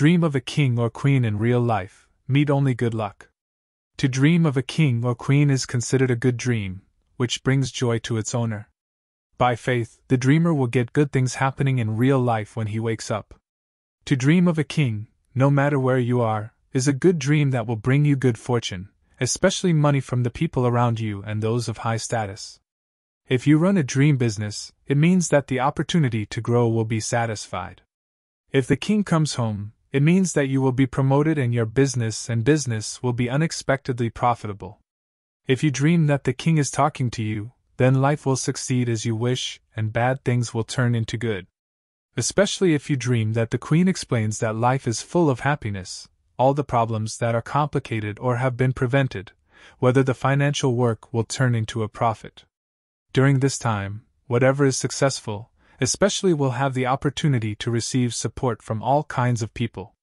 Dream of a king or queen in real life, meet only good luck. To dream of a king or queen is considered a good dream, which brings joy to its owner. By faith, the dreamer will get good things happening in real life when he wakes up. To dream of a king, no matter where you are, is a good dream that will bring you good fortune, especially money from the people around you and those of high status. If you run a dream business, it means that the opportunity to grow will be satisfied. If the king comes home, it means that you will be promoted and your business and business will be unexpectedly profitable. If you dream that the king is talking to you, then life will succeed as you wish and bad things will turn into good. Especially if you dream that the queen explains that life is full of happiness, all the problems that are complicated or have been prevented, whether the financial work will turn into a profit. During this time, whatever is successful, especially will have the opportunity to receive support from all kinds of people.